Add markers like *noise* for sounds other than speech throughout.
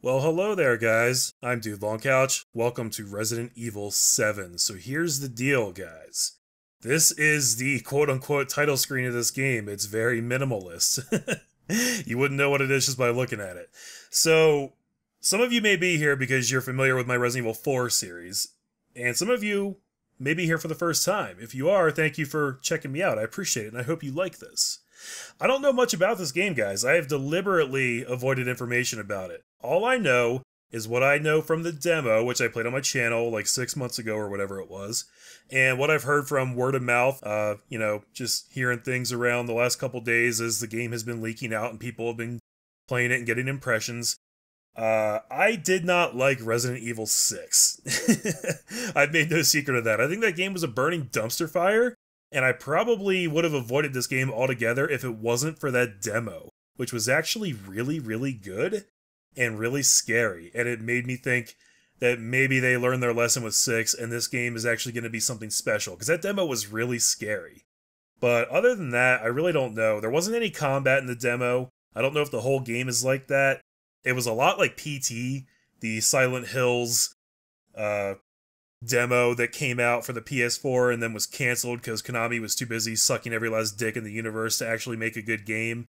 Well, hello there, guys. I'm Dude Longcouch. Welcome to Resident Evil 7. So here's the deal, guys. This is the quote unquote title screen of this game. It's very minimalist. *laughs* you wouldn't know what it is just by looking at it. So, some of you may be here because you're familiar with my Resident Evil 4 series, and some of you may be here for the first time. If you are, thank you for checking me out. I appreciate it, and I hope you like this. I don't know much about this game, guys. I have deliberately avoided information about it. All I know is what I know from the demo, which I played on my channel like six months ago or whatever it was, and what I've heard from word of mouth, uh, you know, just hearing things around the last couple days as the game has been leaking out and people have been playing it and getting impressions. Uh, I did not like Resident Evil 6. *laughs* I've made no secret of that. I think that game was a burning dumpster fire, and I probably would have avoided this game altogether if it wasn't for that demo, which was actually really, really good and really scary. And it made me think that maybe they learned their lesson with 6 and this game is actually going to be something special, because that demo was really scary. But other than that, I really don't know. There wasn't any combat in the demo. I don't know if the whole game is like that. It was a lot like PT, the Silent Hills uh, demo that came out for the PS4 and then was canceled because Konami was too busy sucking every last dick in the universe to actually make a good game.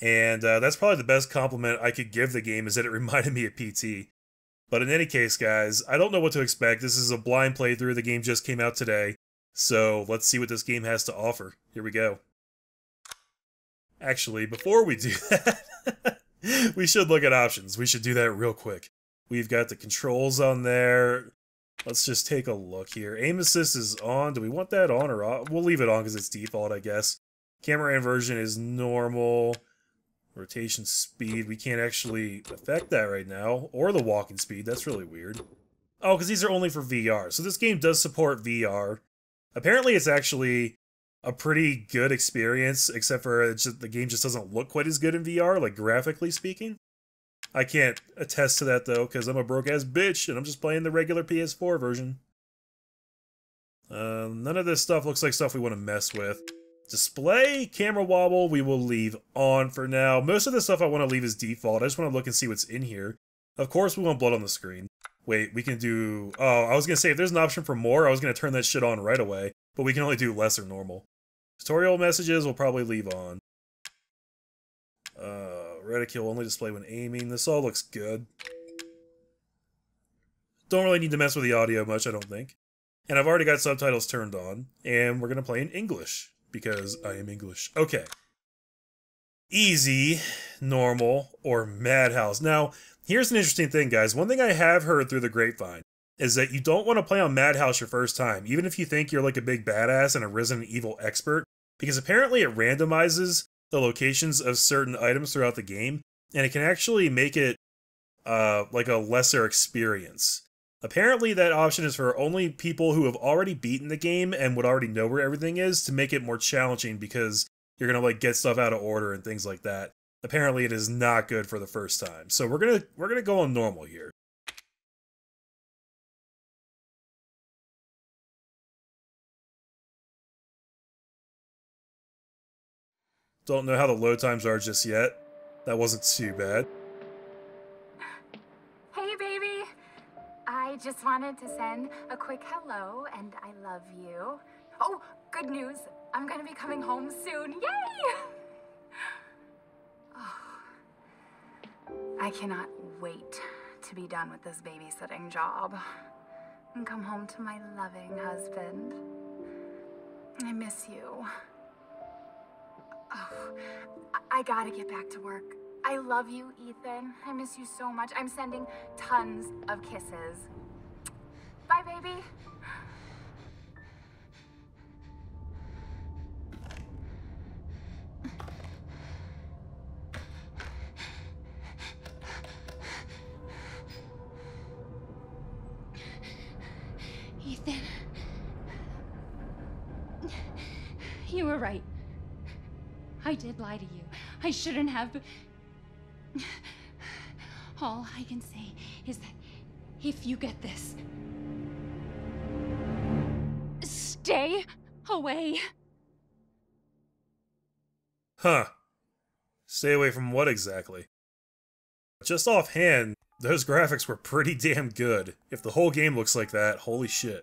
And uh, that's probably the best compliment I could give the game is that it *laughs* reminded me of PT. But in any case, guys, I don't know what to expect. This is a blind playthrough. The game just came out today. So let's see what this game has to offer. Here we go. Actually, before we do *laughs* that, *laughs* we should look at options. We should do that real quick. We've got the controls on there. Let's just take a look here. Aim assist is on. Do we want that on or off? We'll leave it on because it's default, I guess. Camera inversion is normal. Rotation speed, we can't actually affect that right now. Or the walking speed, that's really weird. Oh, because these are only for VR. So this game does support VR. Apparently it's actually a pretty good experience, except for just, the game just doesn't look quite as good in VR, like graphically speaking. I can't attest to that though, because I'm a broke ass bitch and I'm just playing the regular PS4 version. Uh, none of this stuff looks like stuff we want to mess with. Display, camera wobble, we will leave on for now. Most of the stuff I want to leave is default. I just want to look and see what's in here. Of course, we want blood on the screen. Wait, we can do... Oh, I was going to say, if there's an option for more, I was going to turn that shit on right away. But we can only do less or normal. Tutorial messages we'll probably leave on. Uh, reticule only display when aiming. This all looks good. Don't really need to mess with the audio much, I don't think. And I've already got subtitles turned on. And we're going to play in English because I am English. Okay. Easy, normal, or madhouse. Now, here's an interesting thing, guys. One thing I have heard through the grapevine is that you don't want to play on Madhouse your first time, even if you think you're like a big badass and a Resident Evil expert, because apparently it randomizes the locations of certain items throughout the game, and it can actually make it uh, like a lesser experience. Apparently, that option is for only people who have already beaten the game and would already know where everything is to make it more challenging because you're gonna like get stuff out of order and things like that. Apparently, it is not good for the first time. So we're gonna we're gonna go on normal here. Don't know how the load times are just yet. That wasn't too bad. Hey, baby. I just wanted to send a quick hello and I love you. Oh, good news. I'm gonna be coming home soon. Yay! Oh, I cannot wait to be done with this babysitting job and come home to my loving husband. I miss you. Oh, I, I gotta get back to work. I love you, Ethan. I miss you so much. I'm sending tons of kisses. Bye, baby. I shouldn't have. All I can say is that if you get this, Stay away. Huh. Stay away from what exactly? Just offhand, Those graphics were pretty damn good. If the whole game looks like that, holy shit.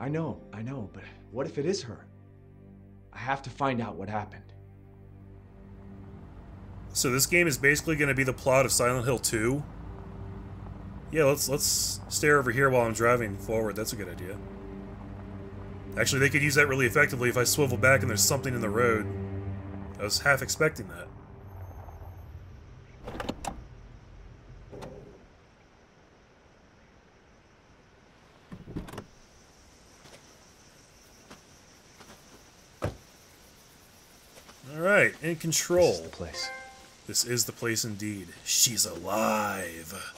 I know, I know, but what if it is her? I have to find out what happened. So this game is basically going to be the plot of Silent Hill 2. Yeah, let's let's stare over here while I'm driving forward. That's a good idea. Actually, they could use that really effectively if I swivel back and there's something in the road. I was half expecting that. Alright, in control. This is the place. This is the place indeed. She's alive.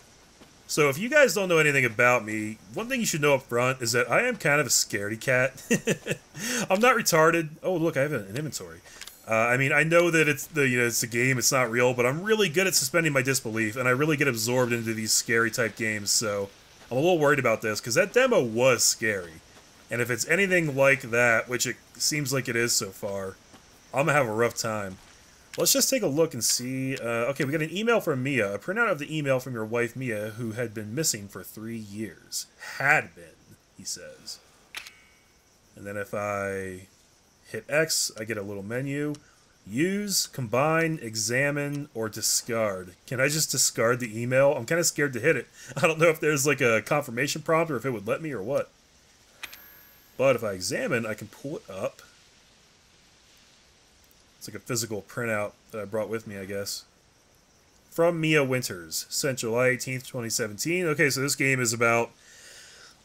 So if you guys don't know anything about me, one thing you should know up front is that I am kind of a scaredy cat. *laughs* I'm not retarded. Oh, look, I have an inventory. Uh, I mean, I know that it's the you know it's a game, it's not real, but I'm really good at suspending my disbelief, and I really get absorbed into these scary type games. So I'm a little worried about this because that demo was scary, and if it's anything like that, which it seems like it is so far, I'm gonna have a rough time. Let's just take a look and see. Uh, okay, we got an email from Mia. A printout of the email from your wife Mia, who had been missing for three years. Had been, he says. And then if I hit X, I get a little menu. Use, combine, examine, or discard. Can I just discard the email? I'm kind of scared to hit it. *laughs* I don't know if there's like a confirmation prompt or if it would let me or what. But if I examine, I can pull it up. It's like a physical printout that I brought with me, I guess. From Mia Winters, sent July 18th, 2017. Okay, so this game is about,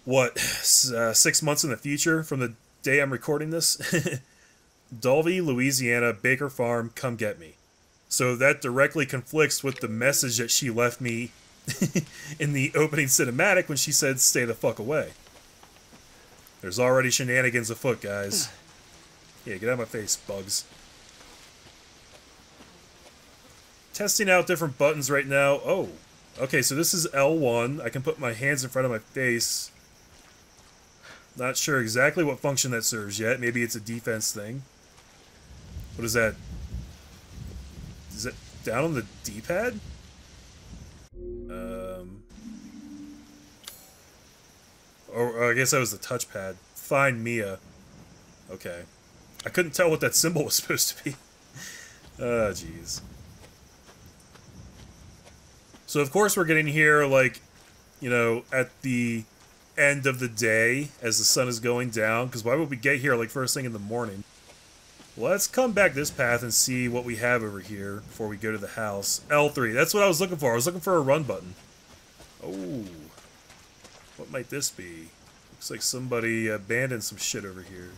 what, uh, six months in the future from the day I'm recording this? *laughs* Dulvey, Louisiana, Baker Farm, come get me. So that directly conflicts with the message that she left me *laughs* in the opening cinematic when she said, stay the fuck away. There's already shenanigans afoot, guys. *sighs* Yeah, get out of my face, bugs. Testing out different buttons right now. Oh, okay, so this is L1. I can put my hands in front of my face. Not sure exactly what function that serves yet. Maybe it's a defense thing. What is that? Is it down on the D-pad? Um... Or, I guess that was the touchpad. Find Mia. Okay. I couldn't tell what that symbol *laughs* was supposed to be. Oh, jeez. So of course we're getting here, like, you know, at the end of the day as the sun is going down, because why would we get here, like, first thing in the morning? Let's come back this path and see what we have over here before we go to the house. L3, that's what I was looking for. I was looking for a run button. Oh. What might this be? Looks like somebody abandoned some shit over here.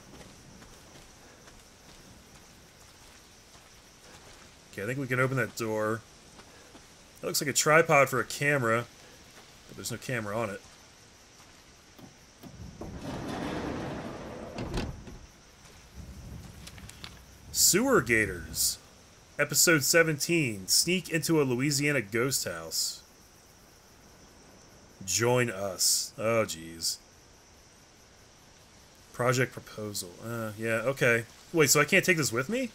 Okay, I think we can open that door. That looks like a tripod for a camera, but there's no camera on it. Sewer Gators. Episode 17. Sneak into a Louisiana ghost house. Join us. Oh, jeez. Project proposal. Uh, yeah, okay. Wait, so I can't take this with me?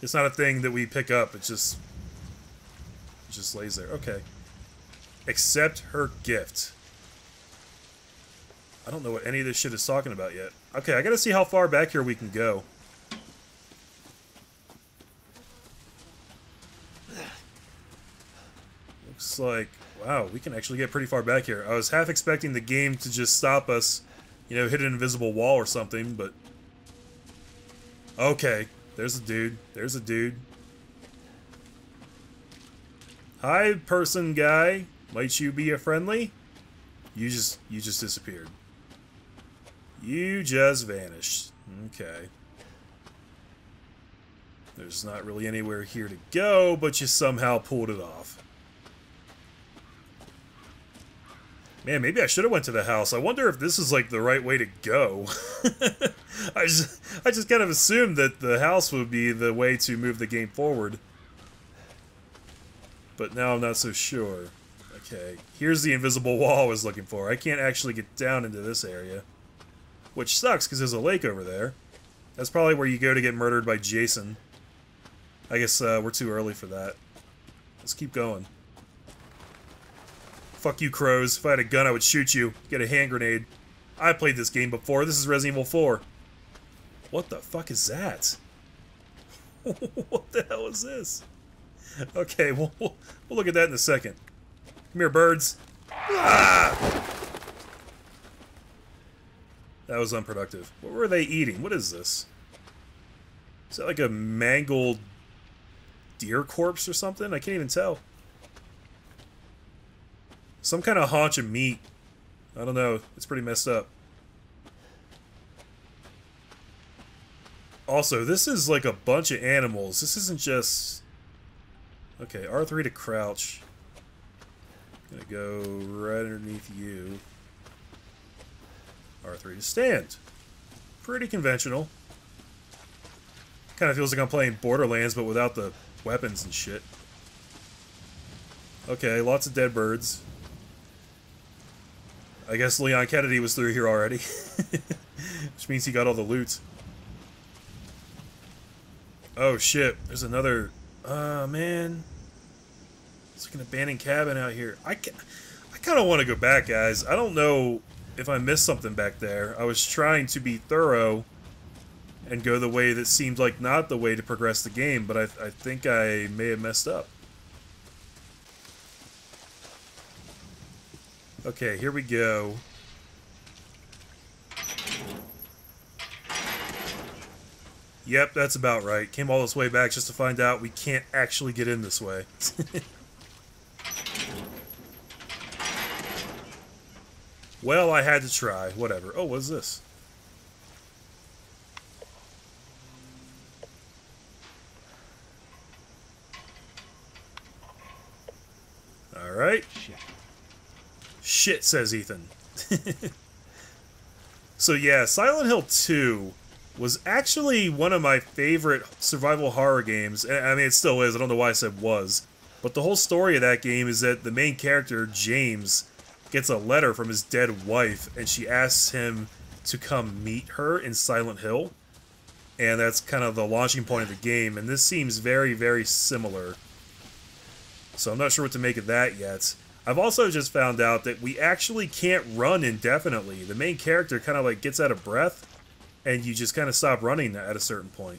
It's not a thing that we pick up. It's just... Just lays there. Okay. Accept her gift. I don't know what any of this shit is talking about yet. Okay, I gotta see how far back here we can go. Looks like, wow, we can actually get pretty far back here. I was half expecting the game to just stop us, you know, hit an invisible wall or something, but... Okay, there's a dude. There's a dude. Hi, person guy. Might you be a friendly? You just you just disappeared. You just vanished. Okay. There's not really anywhere here to go, but you somehow pulled it off. Man, maybe I should have went to the house. I wonder if this is like the right way to go. *laughs* I just I just kind of assumed that the house would be the way to move the game forward. But now I'm not so sure. Okay, here's the invisible wall I was looking for. I can't actually get down into this area. Which sucks, because there's a lake over there. That's probably where you go to get murdered by Jason. I guess uh, we're too early for that. Let's keep going. Fuck you, crows. If I had a gun, I would shoot you. Get a hand grenade. I played this game before. This is Resident Evil 4. What the fuck is that? *laughs* what the hell is this? *laughs* Okay, we'll, we'll, we'll look at that in a second. Come here, birds. Ah! That was unproductive. What were they eating? What is this? Is that like a mangled deer corpse or something? I can't even tell. Some kind of haunch of meat. I don't know. It's pretty messed up. Also, this is like a bunch of animals. This isn't just... Okay, R3 to crouch. Gonna go right underneath you. R3 to stand. Pretty conventional. Kind of feels like I'm playing Borderlands, but without the weapons and shit. Okay, lots of dead birds. I guess Leon Kennedy was through here already. *laughs* Which means he got all the loot. Oh shit, there's another... Oh man. It's like an abandoned cabin out here. I, can, I kind of want to go back, guys. I don't know if I missed something back there. I was trying to be thorough and go the way that seemed like not the way to progress the game, but I, I think I may have messed up. Okay, here we go. Yep, that's about right. Came all this way back just to find out we can't actually get in this way. *laughs* well, I had to try. Whatever. Oh, what is this? Alright. Shit. Shit, says Ethan. *laughs* so yeah, Silent Hill 2 was actually one of my favorite survival horror games. I mean, it still is. I don't know why I said was. But the whole story of that game is that the main character, James, gets a letter from his dead wife, and she asks him to come meet her in Silent Hill. And that's kind of the launching point of the game, and this seems very, very similar. So I'm not sure what to make of that yet. I've also just found out that we actually can't run indefinitely. The main character kind of like gets out of breath, and you just kind of stop running at a certain point.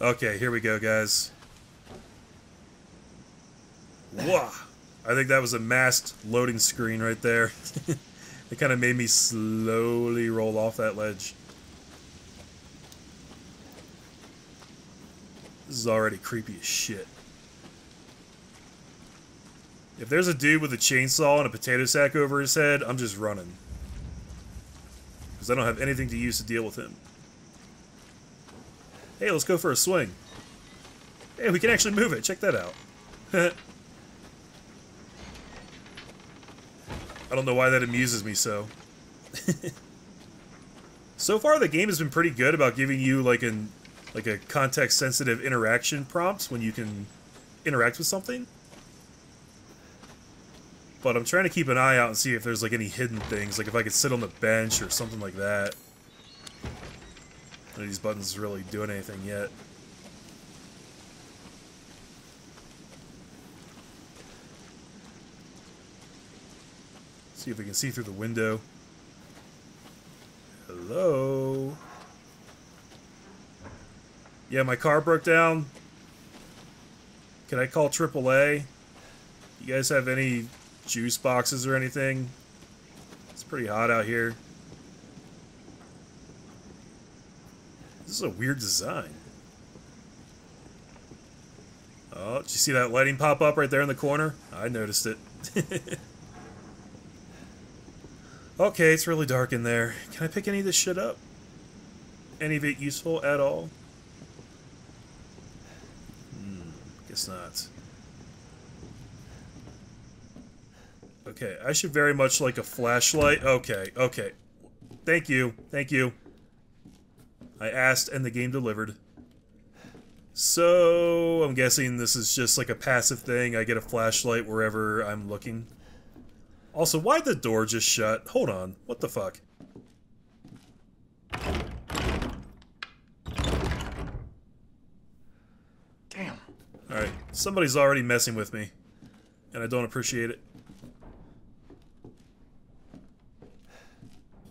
Okay, here we go, guys. Wah! I think that was a masked loading screen right there. *laughs* it kind of made me slowly roll off that ledge. This is already creepy as shit. If there's a dude with a chainsaw and a potato sack over his head, I'm just running. Because I don't have anything to use to deal with him. Hey, let's go for a swing. Hey, we can actually move it. Check that out. *laughs* I don't know why that amuses me so. *laughs* so far, the game has been pretty good about giving you like an like a context-sensitive interaction prompts when you can interact with something. But I'm trying to keep an eye out and see if there's like any hidden things, like if I could sit on the bench or something like that. None of these buttons really doing anything yet. See if we can see through the window. Hello? Yeah, my car broke down. Can I call AAA? You guys have any juice boxes or anything? It's pretty hot out here. This is a weird design. Oh, did you see that lighting pop up right there in the corner? I noticed it. *laughs* Okay, it's really dark in there. Can I pick any of this shit up? Any of it useful at all? Hmm, guess not. Okay, I should very much like a flashlight. Okay, okay. Thank you, thank you. I asked and the game delivered. So, I'm guessing this is just like a passive thing. I get a flashlight wherever I'm looking. Also, why'd the door just shut? Hold on. What the fuck? Damn. Alright, somebody's already messing with me. And I don't appreciate it.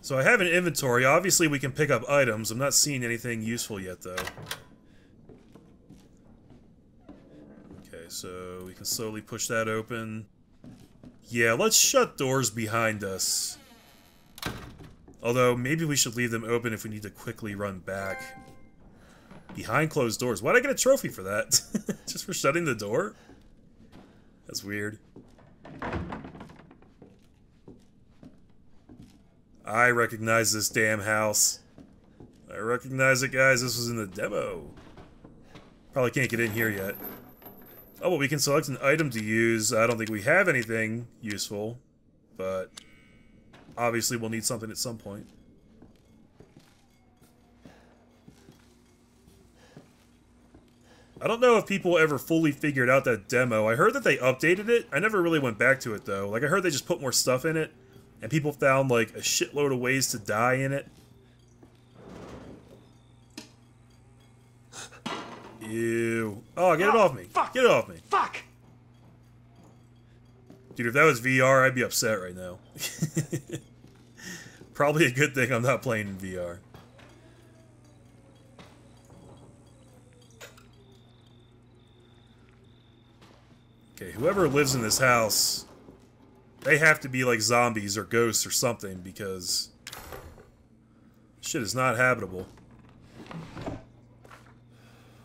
So I have an inventory. Obviously we can pick up items. I'm not seeing anything useful yet, though. Okay, so we can slowly push that open. Yeah, let's shut doors behind us. Although, maybe we should leave them open if we need to quickly run back. Behind closed doors. Why'd I get a trophy for that? *laughs* Just for shutting the door? That's weird. I recognize this damn house. I recognize it, guys. This was in the demo. Probably can't get in here yet. Oh, well, we can select an item to use. I don't think we have anything useful, but obviously we'll need something at some point. I don't know if people ever fully figured out that demo. I heard that they updated it. I never really went back to it, though. Like, I heard they just put more stuff in it, and people found, like, a shitload of ways to die in it. Ew. Oh, get it off me. fuck. Get it off me. Fuck! Dude, if that was VR, I'd be upset right now. *laughs* Probably a good thing I'm not playing in VR. Okay, whoever lives in this house, they have to be like zombies or ghosts or something because shit is not habitable.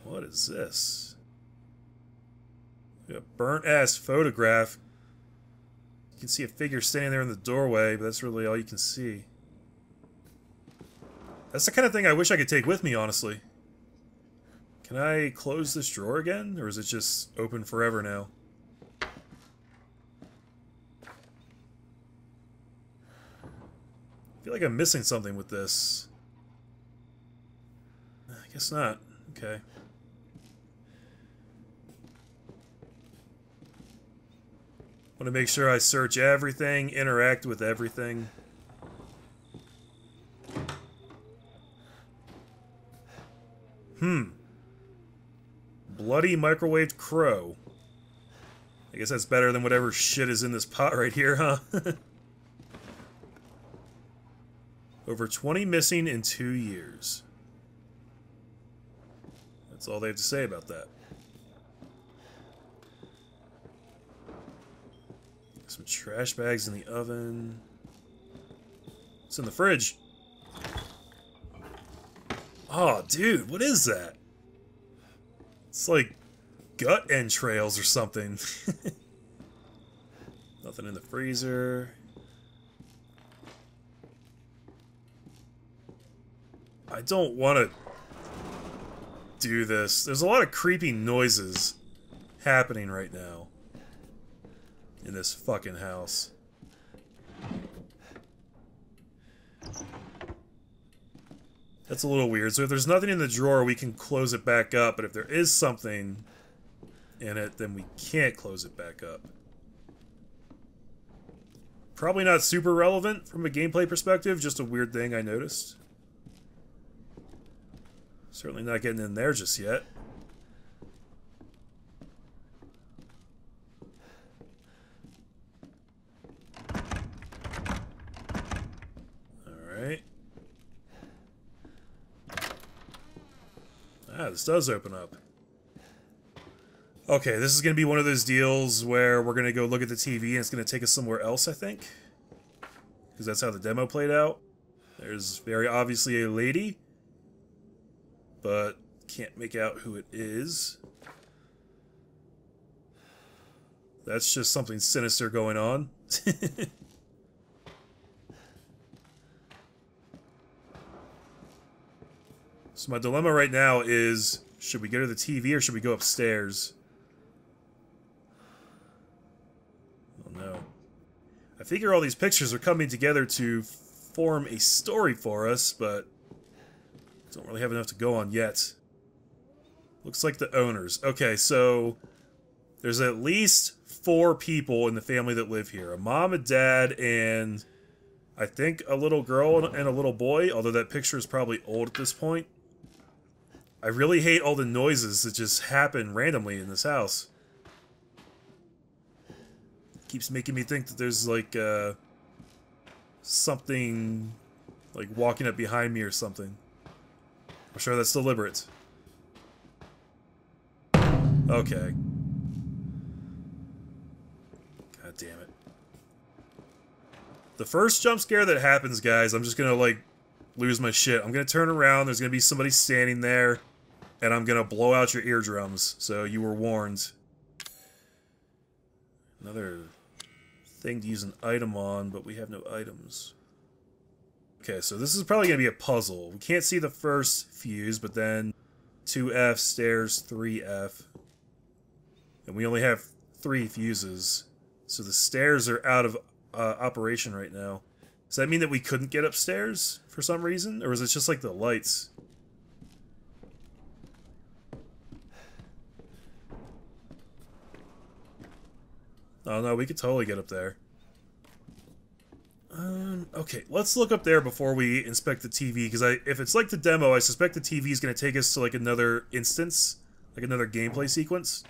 What is this? A burnt ass photograph you can see a figure standing there in the doorway, but that's really all you can see. That's the kind of thing I wish I could take with me, honestly. Can I close this drawer again, or is it just open forever now? Feel like I'm missing something with this. I guess not. Okay. Want to make sure I search everything, interact with everything. Hmm. Bloody microwaved crow. I guess that's better than whatever shit is in this pot right here, huh? *laughs* Over 20 missing in two years. That's all they have to say about that. Some trash bags in the oven. It's in the fridge? Oh, dude, what is that? It's like gut entrails or something. *laughs* Nothing in the freezer. I don't want to do this. There's a lot of creepy noises happening right now in this fucking house. That's a little weird. So if there's nothing in the drawer, we can close it back up. But if there is something in it, then we can't close it back up. Probably not super relevant from a gameplay perspective, just a weird thing I noticed. Certainly not getting in there just yet. Alright. Ah, this does open up. Okay, this is going to be one of those deals where we're going to go look at the TV and it's going to take us somewhere else, I think. Because that's how the demo played out. There's very obviously a lady, but can't make out who it is. That's just something sinister going on. *laughs* so my dilemma right now is, should we go to the TV or should we go upstairs? Oh no. I figure all these pictures are coming together to form a story for us, but don't really have enough to go on yet. Looks like the owners. Okay, so there's at least four people in the family that live here. A mom, a dad, and I think a little girl and a little boy, although that picture is probably old at this point. I really hate all the noises that just happen randomly in this house. Keeps making me think that there's like uh, something like walking up behind me or something. I'm sure that's deliberate. Okay. God damn it. The first jump scare that happens, guys, I'm just gonna, like, lose my shit. I'm gonna turn around, there's gonna be somebody standing there, and I'm gonna blow out your eardrums. So you were warned. Another thing to use an item on, but we have no items. Okay, so this is probably going to be a puzzle. We can't see the first fuse, but then 2F, stairs, 3F. And we only have three fuses. So the stairs are out of uh, operation right now. Does that mean that we couldn't get upstairs for some reason? Or is it just like the lights? Oh no, we could totally get up there. Um, okay, let's look up there before we inspect the TV, because I if it's like the demo, I suspect the TV is going to take us to like another instance, like another gameplay sequence.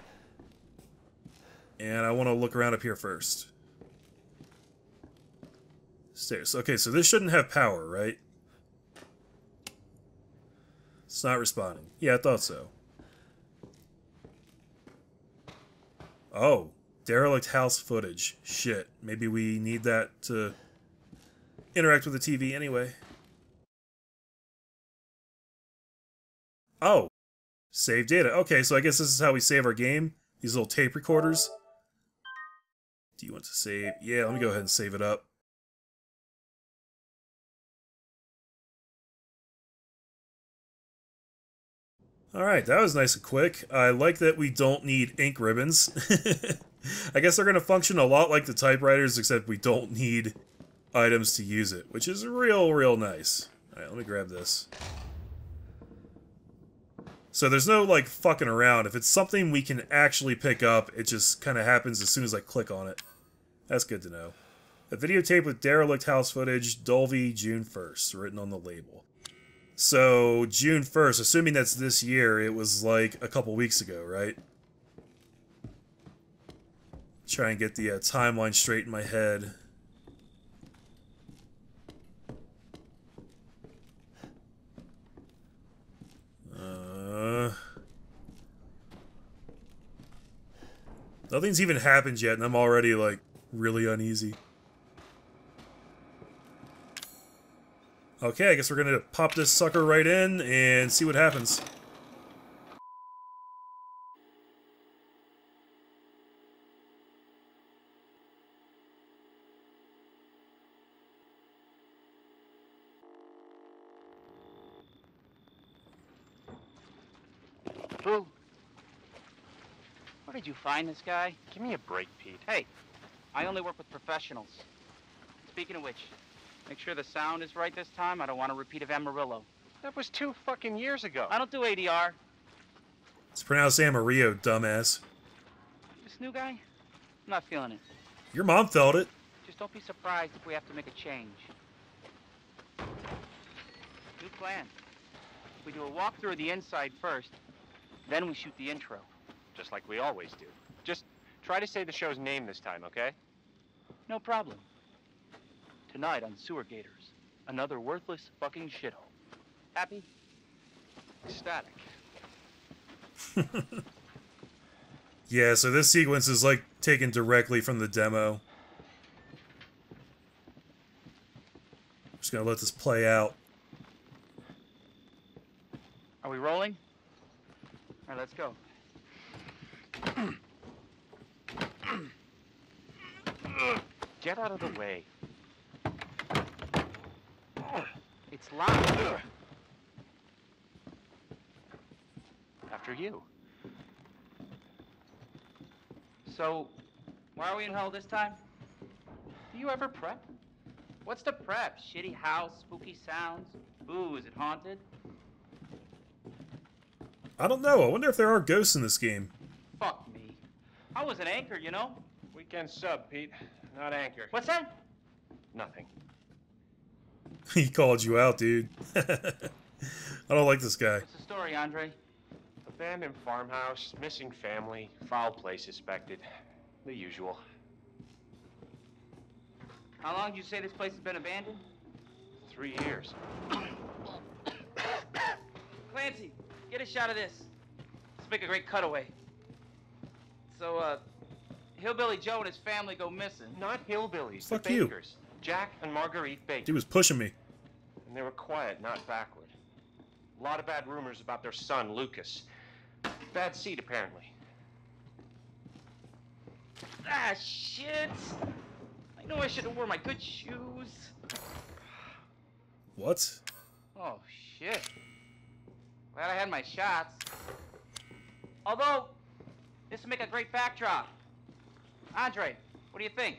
And I want to look around up here first. Stairs. Okay, so this shouldn't have power, right? It's not responding. Yeah, I thought so. Oh, derelict house footage. Shit, maybe we need that to interact with the TV anyway. Oh, save data. Okay, so I guess this is how we save our game. These little tape recorders. Do you want to save? Yeah, let me go ahead and save it up. Alright, that was nice and quick. I like that we don't need ink ribbons. *laughs* I guess they're going to function a lot like the typewriters, except we don't need items to use it, which is real, real nice. Alright, let me grab this. So there's no, like, fucking around. If it's something we can actually pick up, it just kind of happens as soon as I click on it. That's good to know. A videotape with derelict house footage, Dulvey, June 1st, written on the label. So, June 1st, assuming that's this year, it was like a couple weeks ago, right? Try and get the uh, timeline straight in my head. Uh, nothing's even happened yet, and I'm already, like, really uneasy. Okay, I guess we're gonna pop this sucker right in and see what happens. Boo. Where did you find this guy? Give me a break, Pete. Hey, I only work with professionals. Speaking of which, make sure the sound is right this time. I don't want a repeat of Amarillo. That was two fucking years ago. I don't do ADR. It's pronounced Amarillo, dumbass. This new guy? I'm not feeling it. Your mom felt it. Just don't be surprised if we have to make a change. New plan. We do a walkthrough of the inside first, then we shoot the intro. Just like we always do. Just try to say the show's name this time, okay? No problem. Tonight on Sewer Gators, another worthless fucking shithole. Happy? Ecstatic. *laughs* Yeah, so this sequence is like taken directly from the demo. Just gonna let this play out. Are we rolling? All right, let's go. Get out of the way. It's locked. after you. So, why are we in hell this time? Do you ever prep? What's the prep? Shitty house, spooky sounds? Ooh, is it haunted? I don't know. I wonder if there are ghosts in this game. Fuck me. I was an anchor, you know? Weekend sub, Pete. Not anchor. What's that? Nothing. *laughs* he called you out, dude. *laughs* I don't like this guy. What's the story, Andre? Abandoned farmhouse, missing family, foul play suspected. The usual. How long do you say this place has been abandoned? Three years. *coughs* Clancy, get a shot of this. Let's make a great cutaway. So, uh, Hillbilly Joe and his family go missing. Not hillbillies. Fuck the you. Bakers. Jack and Marguerite Baker. He was pushing me. And they were quiet, not backward. A lot of bad rumors about their son, Lucas. Bad seed, apparently. Ah, shit! I know I should have worn my good shoes. What? Oh, shit. Glad I had my shots. Although, this would make a great backdrop. Andre, what do you think?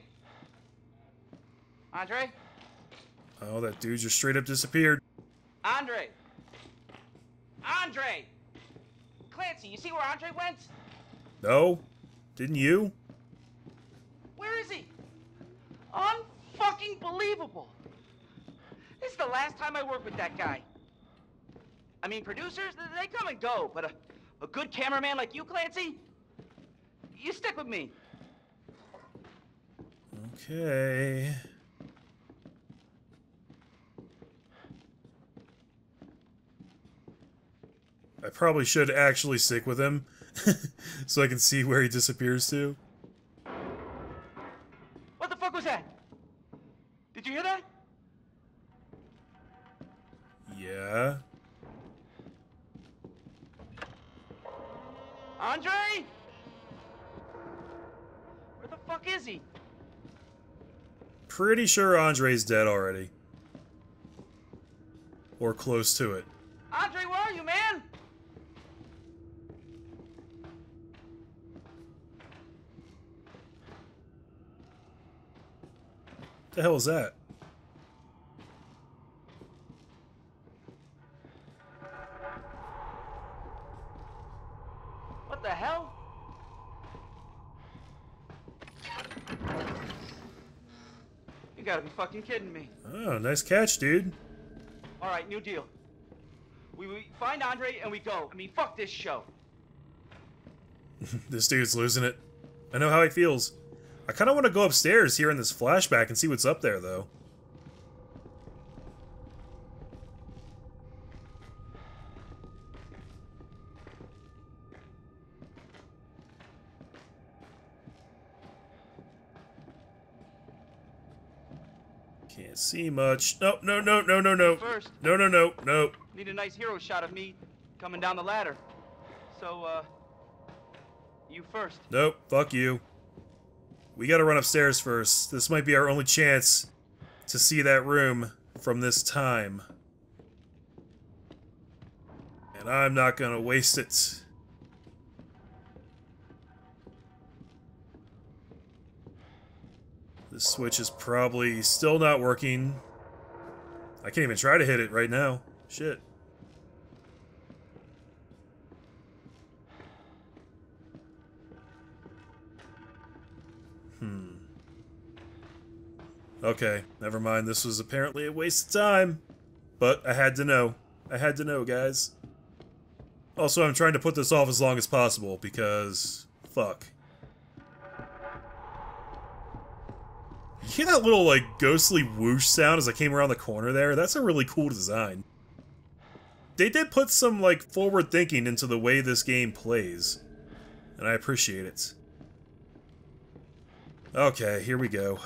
Andre? Oh, that dude just straight up disappeared. Andre! Andre! Clancy, you see where Andre went? No? Didn't you? Where is he? Unfucking believable. This is the last time I work with that guy. I mean, producers, they come and go, but a, a good cameraman like you, Clancy, you stick with me. Okay. I probably should actually stick with him *laughs* so I can see where he disappears to. What the fuck was that? Did you hear that? Yeah. Andre? Where the fuck is he? Pretty sure Andre's dead already. Or close to it. Andre, where are you, man? The hell is that? What the hell? You gotta be fucking kidding me. Oh, nice catch, dude. All right, new deal. We, we find Andre and we go. I mean, fuck this show. *laughs* This dude's losing it. I know how he feels. I kind of want to go upstairs here in this flashback and see what's up there, though. Can't see much. No, no, no, no, no, no. First. No, no, no, no. Need a nice hero shot of me coming down the ladder. So, uh, you first. Nope, fuck you. We gotta run upstairs first. This might be our only chance to see that room from this time. And I'm not gonna waste it. This switch is probably still not working. I can't even try to hit it right now. Shit. Hmm. Okay, never mind. This was apparently a waste of time. But I had to know. I had to know, guys. Also, I'm trying to put this off as long as possible because... Fuck. Hear that little, like, ghostly whoosh sound as I came around the corner there? That's a really cool design. They did put some, like, forward thinking into the way this game plays. And I appreciate it. Okay, here we go.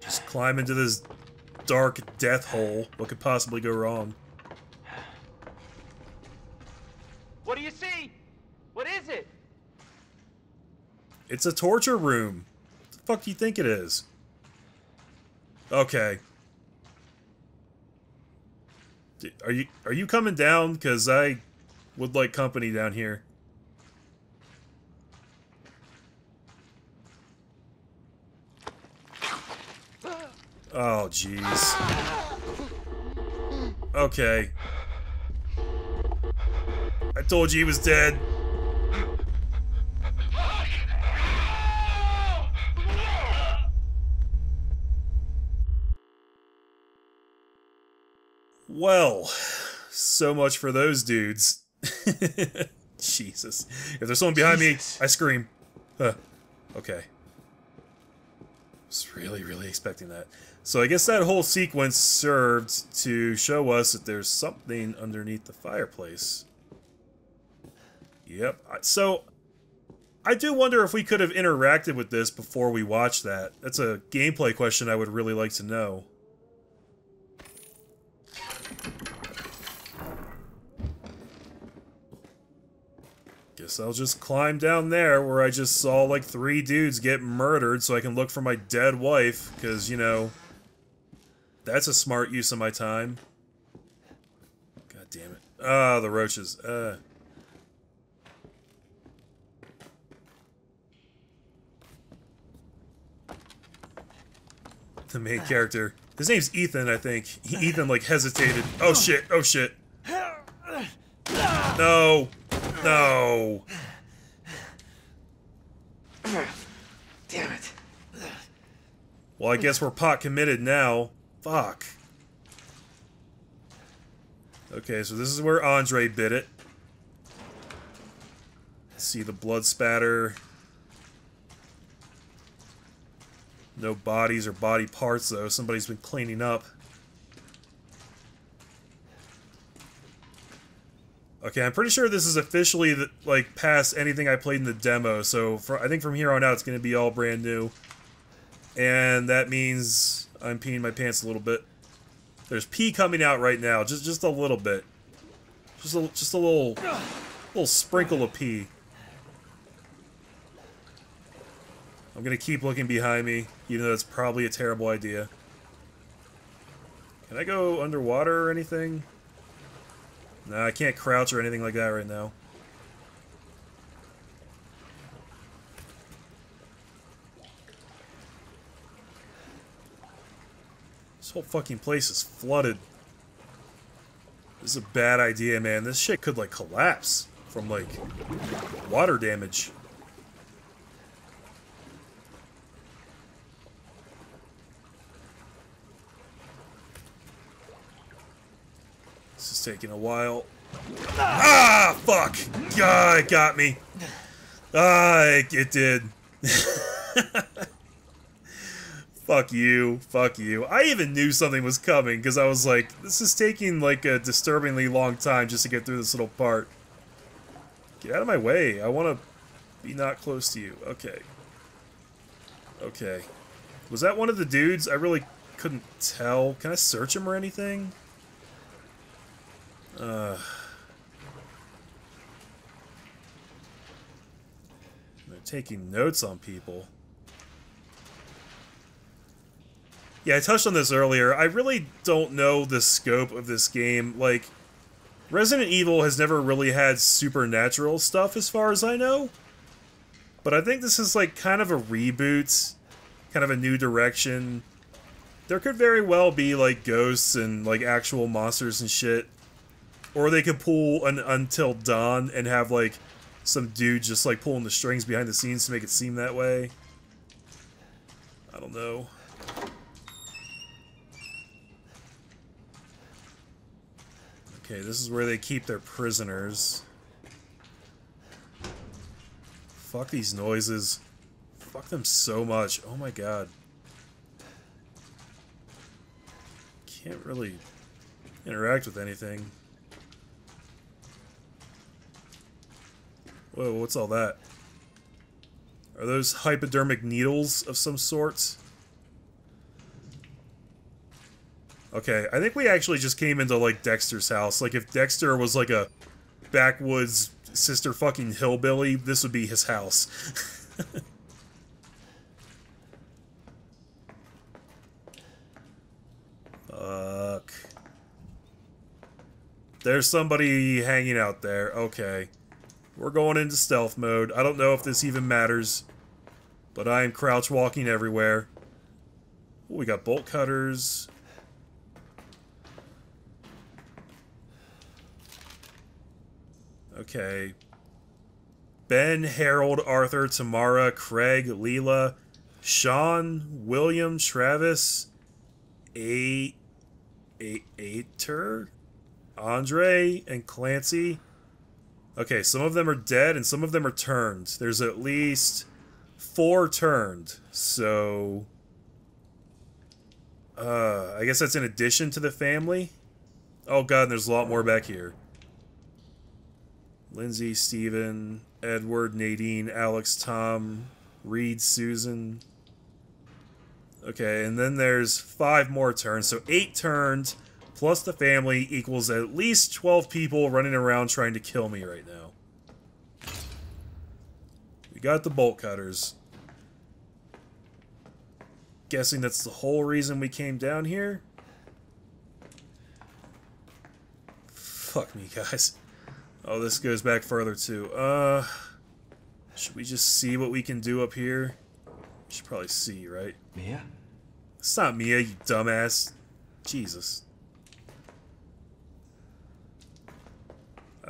Just climb into this dark death hole. What could possibly go wrong? What do you see? What is it? It's a torture room. What the fuck do you think it is? Okay. Are you are you coming down? Because I would like company down here. Oh, jeez. Okay. I told you he was dead. Well, so much for those dudes. *laughs* Jesus. If there's someone behind Jesus. me, I scream. Huh. Okay. Was really, really expecting that. So I guess that whole sequence served to show us that there's something underneath the fireplace. Yep. So I do wonder if we could have interacted with this before we watched that. That's a gameplay question I would really like to know. I'll just climb down there where I just saw like three dudes get murdered so I can look for my dead wife, because, you know, that's a smart use of my time. God damn it. Ah, oh, the roaches. Uh. The main character. His name's Ethan, I think. He, Ethan, like, hesitated. Oh, shit. Oh, shit. No. No. Damn it. Well, I guess we're pot committed now. Fuck. Okay, so this is where Andre bit it. See the blood spatter. No bodies or body parts, though. Somebody's been cleaning up. Okay, I'm pretty sure this is officially, the, like, past anything I played in the demo, so for, I think from here on out it's going to be all brand new. And that means I'm peeing my pants a little bit. There's pee coming out right now, just just a little bit. Just a, just a little, little sprinkle of pee. I'm gonna keep looking behind me, even though that's probably a terrible idea. Can I go underwater or anything? No, I can't crouch or anything like that right now. This whole fucking place is flooded. This is a bad idea, man. This shit could, like, collapse from, like, water damage. Taking a while. Ah, fuck! God, it got me. Ah, it, it did. *laughs* fuck you. Fuck you. I even knew something was coming, because I was like, this is taking, like, a disturbingly long time just to get through this little part. Get out of my way. I want to be not close to you. Okay. Okay. Was that one of the dudes? I really couldn't tell. Can I search him or anything? Uh, they're taking notes on people. Yeah, I touched on this earlier. I really don't know the scope of this game. Like, Resident Evil has never really had supernatural stuff as far as I know. But I think this is like kind of a reboot, kind of a new direction. There could very well be like ghosts and like actual monsters and shit or they could pull an Until Dawn and have, like, some dude just, like, pulling the strings behind the scenes to make it seem that way. I don't know. Okay, this is where they keep their prisoners. Fuck these noises. Fuck them so much. Oh my god. Can't really interact with anything. Whoa, what's all that? Are those hypodermic needles of some sort? Okay, I think we actually just came into, like, Dexter's house. Like, if Dexter was, like, a backwoods sister fucking hillbilly, this would be his house. *laughs* Fuck. there's somebody hanging out there. Okay. We're going into stealth mode. I don't know if this even matters. But I am crouch walking everywhere. We got bolt cutters. Okay. Ben, Harold, Arthur, Tamara, Craig, Leela, Sean, William, Travis, A. A. Ater, Andre, and Clancy. Okay, some of them are dead and some of them are turned. There's at least four turned. So. Uh, I guess that's in addition to the family. Oh god, there's a lot more back here. Lindsay, Steven, Edward, Nadine, Alex, Tom, Reed, Susan. Okay, and then there's five more turns. So eight turns plus the family equals at least 12 people running around trying to kill me right now. We got the bolt cutters. Guessing that's the whole reason we came down here? Fuck me, guys. Oh, this goes back further too. Uh, should we just see what we can do up here? Should probably see, right? Mia? It's not Mia, you dumbass. Jesus.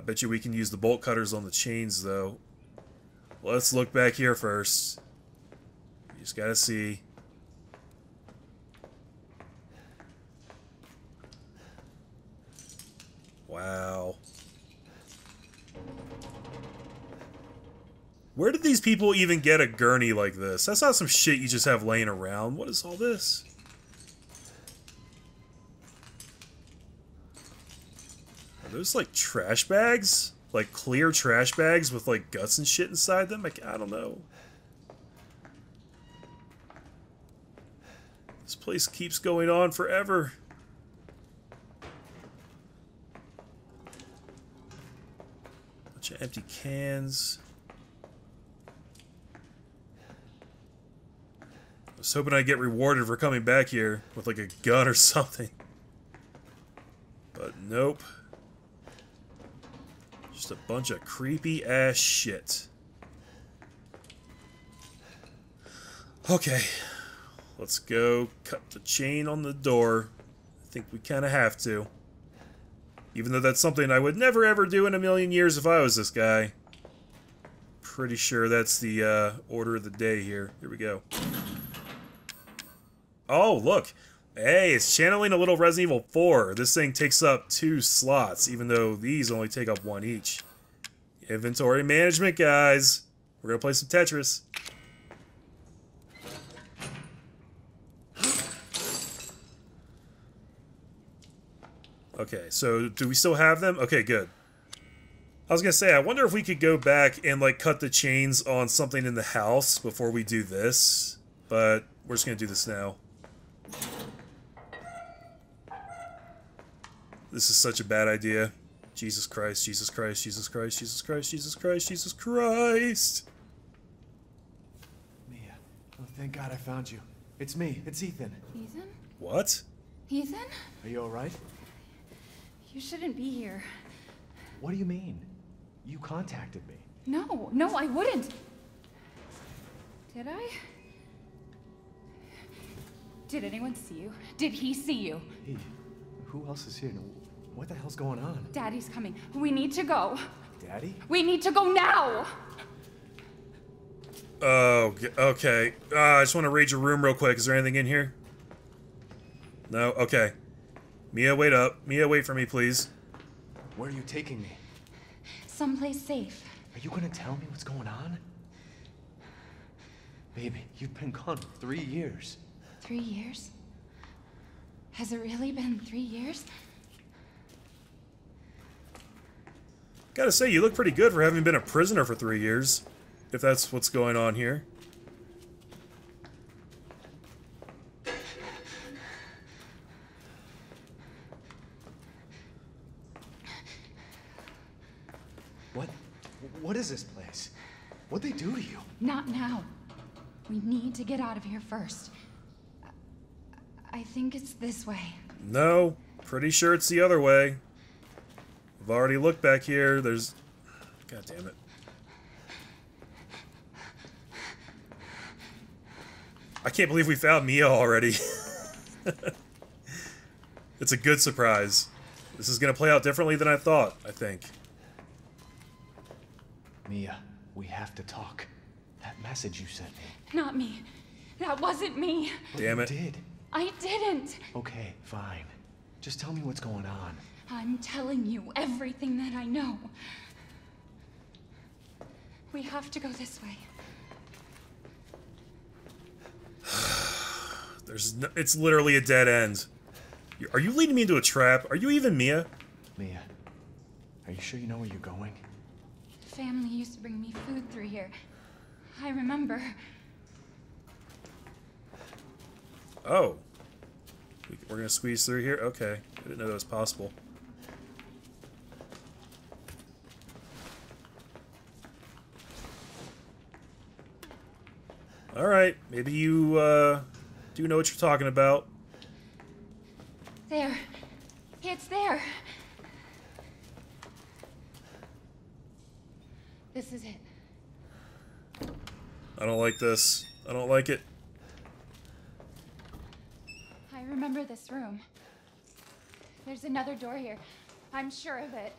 Bet you we can use the bolt cutters on the chains, though. Let's look back here first. You just gotta see. Wow. Where did these people even get a gurney like this? That's not some shit you just have laying around. What is all this? Are those like trash bags? Like clear trash bags with like guts and shit inside them? Like, I don't know. This place keeps going on forever. Bunch of empty cans. I was hoping I'd get rewarded for coming back here with like a gun or *laughs* something. But nope. Bunch of creepy ass shit. Okay. Let's go cut the chain on the door. I think we kind of have to. Even though that's something I would never ever do in a million years if I was this guy. Pretty sure that's the uh, order of the day here. Here we go. Oh, look. Hey, it's channeling a little Resident Evil 4. This thing takes up two slots, even though these only take up one each. Inventory management, guys. We're to play some Tetris. Okay, so do we still have them? Okay, good. I was gonna say, I wonder if we could go back and like cut the chains on something in the house before we do this, but we're just gonna do this now. This is such a bad idea. Jesus Christ, Jesus Christ, Jesus Christ, Jesus Christ, Jesus Christ, Jesus Christ. Mia. Oh, thank God I found you. It's me. It's Ethan. Ethan? What? Ethan? Are you alright? You shouldn't be here. What do you mean? You contacted me. No, no, I wouldn't. Did I? Did anyone see you? Did he see you? Hey, who else is here? What the hell's going on? Daddy's coming. We need to go. Daddy? We need to go now! Oh, okay. Uh, I just want to raid your room real quick. Is there anything in here? No? Okay. Mia, wait up. Mia, wait for me, please. Where are you taking me? Someplace safe. Are you gonna tell me what's going on? Baby, you've been gone three years. Three years? Has it really been three years? Gotta say, you look pretty good for having been a prisoner for three years. If that's what's going on here. What? What is this place? What'd they do to you? Not now. We need to get out of here first. I I think it's this way. No, pretty sure it's the other way. I've already looked back here. There's... God damn it. I can't believe we found Mia already. *laughs* it's a good surprise. This is going to play out differently than I thought, I think. Mia, we have to talk. That message you sent me. Not me. That wasn't me. Damn You it. did. I didn't. Okay, fine. Just tell me what's going on. I'm telling you everything that I know. We have to go this way. *sighs* There's no, it's literally a dead end. Are you leading me into a trap? Are you even Mia? Mia, are you sure you know where you're going? The family used to bring me food through here. I remember. Oh. We- We're gonna squeeze through here? Okay. I didn't know that was possible. Alright, maybe you, uh, do know what you're talking about. There. It's there. This is it. I don't like this. I don't like it. Remember this room. There's another door here. I'm sure of it.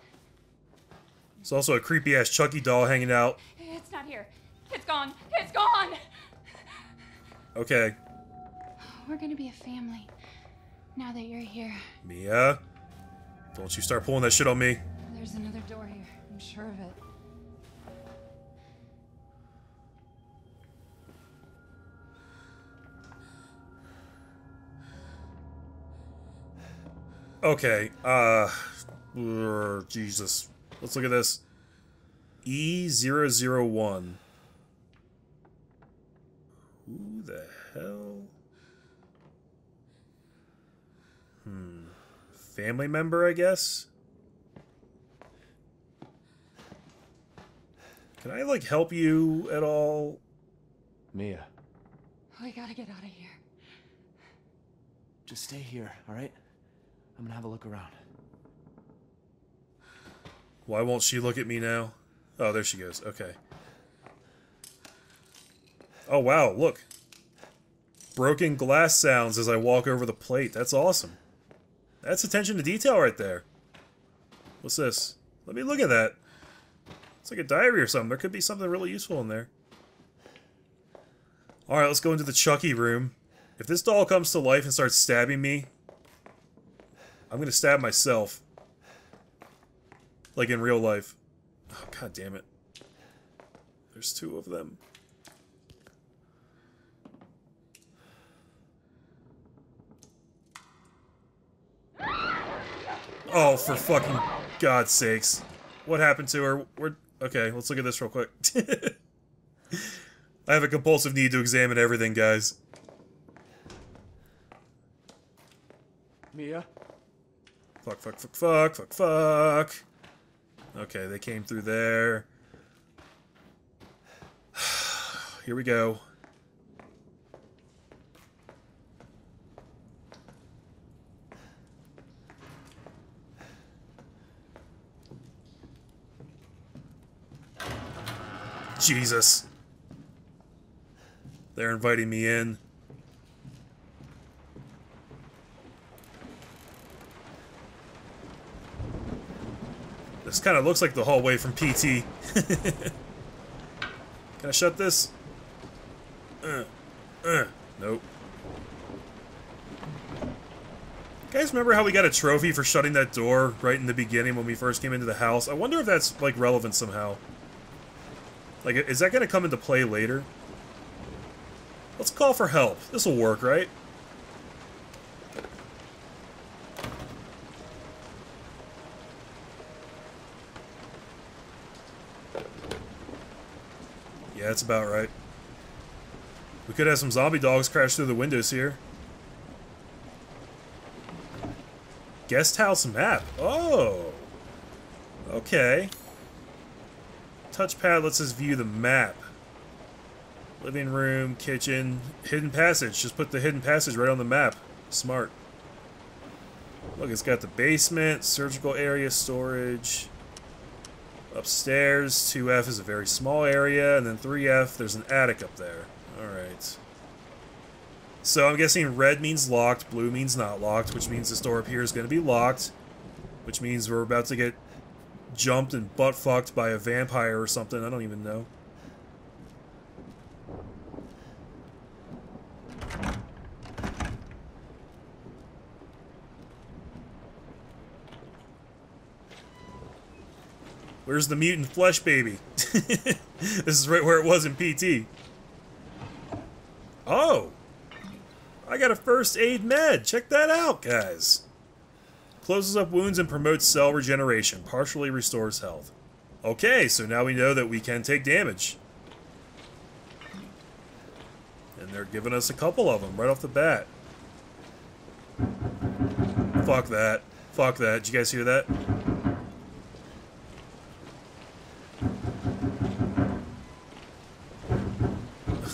There's also a creepy ass Chucky doll hanging out. It's not here. It's gone. It's gone. Okay. We're gonna be a family. Now that you're here. Mia. Don't you start pulling that shit on me. There's another door here. I'm sure of it. Okay, uh. Jesus. Let's look at this. E001. Who the hell? Hmm. Family member, I guess? Can I, like, help you at all? Mia, We gotta get out of here. just stay here, all right? I'm gonna have a look around. Why won't she look at me now? Oh, there she goes. Okay. Oh, wow, look. Broken glass sounds as I walk over the plate. That's awesome. That's attention to detail right there. What's this? Let me look at that. It's like a diary or something. There could be something really useful in there. Alright, let's go into the Chucky room. If this doll comes to life and starts stabbing me, I'm gonna stab myself. Like in real life. Oh, God damn it. There's two of them. Oh, for fucking God's sakes. What happened to her? We're... Okay, let's look at this real quick. *laughs* I have a compulsive need to examine everything, guys. Mia? Fuck, fuck, fuck, fuck, fuck, fuck. Okay, they came through there. *sighs* Here we go. Jesus. They're inviting me in. This kind of looks like the hallway from PT. *laughs* Can I shut this? Uh, uh, nope. Guys, remember how we got a trophy for shutting that door right in the beginning when we first came into the house? I wonder if that's, like, relevant somehow. Like, is that going to come into play later? Let's call for help. This will work, right? Yeah, that's about right. We could have some zombie dogs crash through the windows here. Guest house map. Oh. Okay. Touchpad lets us view the map. Living room, kitchen, hidden passage. Just put the hidden passage right on the map. Smart. Look, it's got the basement, surgical area, storage. Upstairs, 2F is a very small area, and then 3F, there's an attic up there. Alright. So I'm guessing red means locked, blue means not locked, which means this door up here is going to be locked. Which means we're about to get jumped and butt fucked by a vampire or something. I don't even know. Where's the mutant flesh baby? *laughs* this is right where it was in PT. Oh! I got a first aid med. Check that out, guys. Closes up wounds and promotes cell regeneration. Partially restores health. Okay, so now we know that we can take damage. And they're giving us a couple of them right off the bat. Fuck that. Fuck that. Did you guys hear that?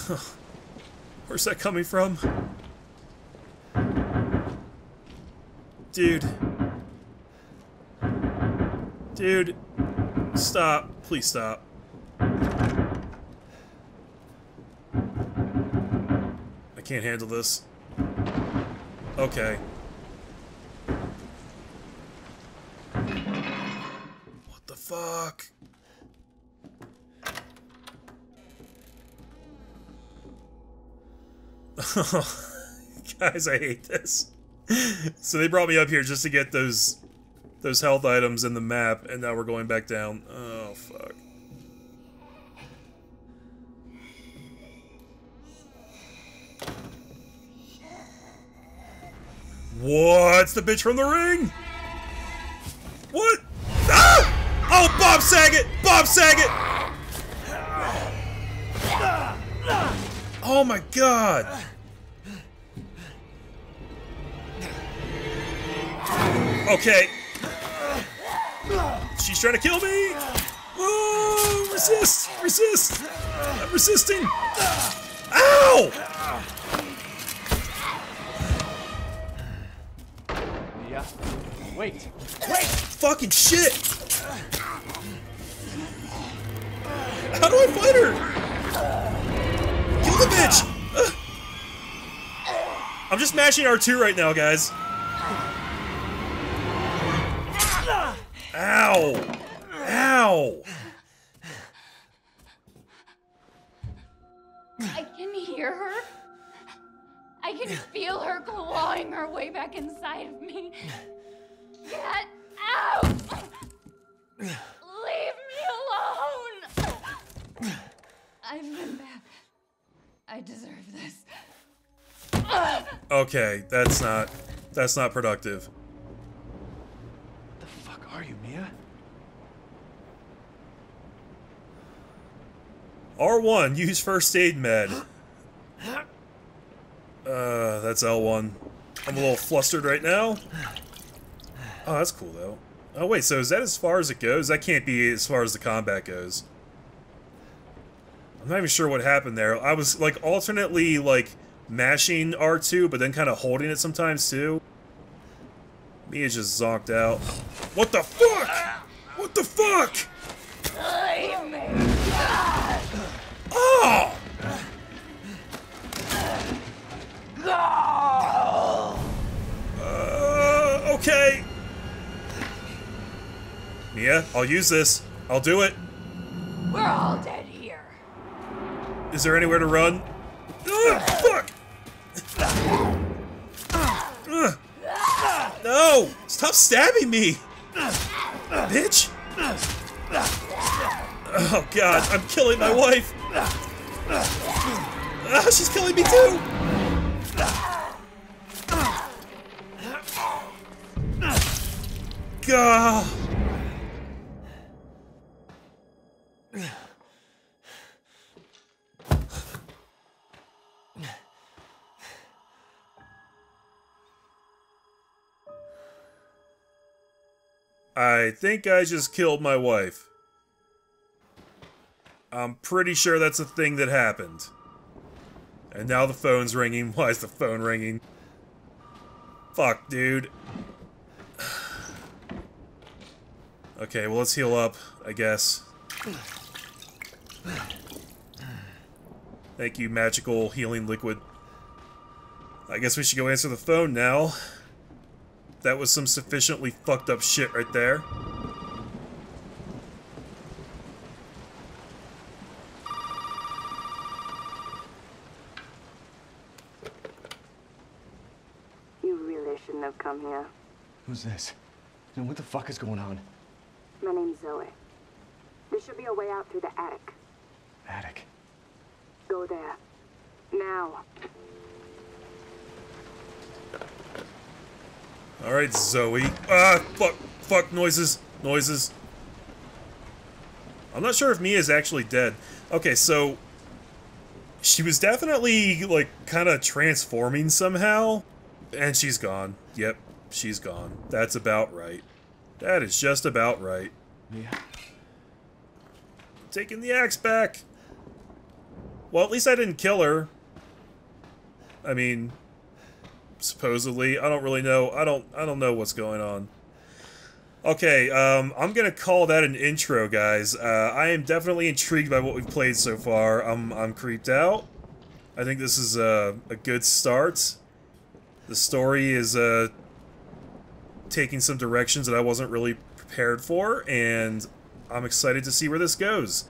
*sighs* Where's that coming from? Dude. Dude. Stop. Please stop. I can't handle this. Okay. What the fuck? *laughs* Guys, I hate this. So they brought me up here just to get those those health items in the map, and now we're going back down. Oh, fuck. What's the bitch from the ring? What? Ah! Oh, Bob Saget! Bob Saget! Oh my god! Okay. She's trying to kill me! Oh, resist! Resist! I'm resisting! Ow! Yeah. Wait. Wait! Fucking shit! How do I fight her? I'm just mashing R2 right now, guys. Ow! Ow! I can hear her. I can feel her clawing her way back inside of me. Okay, that's not that's not productive. What the fuck are you, Mia? R1, use first aid med. Uh, that's L1. I'm a little flustered right now. Oh, that's cool though. Oh wait, so is that as far as it goes? That can't be as far as the combat goes. I'm not even sure what happened there. I was like alternately like mashing R2, but then kind of holding it sometimes too. Mia just zonked out. What the fuck? What the fuck? Me! Oh! Uh, okay. Mia, I'll use this. I'll do it. We're all dead here. Is there anywhere to run? Stop stabbing me! Bitch! Oh god, I'm killing my wife! Ah, she's killing me too! God! I think I just killed my wife. I'm pretty sure that's a thing that happened. And now the phone's ringing. *laughs* Why is the phone ringing? Fuck, dude. *sighs* Okay, well, let's heal up, I guess. Thank you, magical healing liquid. I guess we should go answer the phone now. That was some sufficiently fucked up shit right there. You really shouldn't have come here. Who's this? And what the fuck is going on? My name's Zoe. There should be a way out through the attic. Attic. Go there. Now. Alright, Zoe. Ah, fuck, fuck, noises, noises. I'm not sure if Mia's actually dead. Okay, so... She was definitely, like, kind of transforming somehow. And she's gone. Yep, she's gone. That's about right. That is just about right. Mia? Taking the axe back! Well, at least I didn't kill her. I mean, supposedly. I don't really know. I don't I don't know what's going on. Okay, um, I'm gonna call that an intro, guys. Uh, I am definitely intrigued by what we've played so far. I'm I'm creeped out. I think this is a, a good start. The story is uh, taking some directions that I wasn't really prepared for, and I'm excited to see where this goes.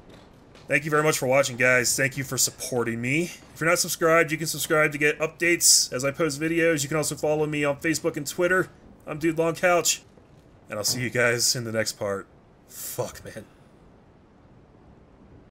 Thank you very much for watching, guys. Thank you for supporting me. If you're not subscribed, you can subscribe to get updates as I post videos. You can also follow me on Facebook and Twitter. I'm Dude Longcouch. And I'll see you guys in the next part. Fuck, man.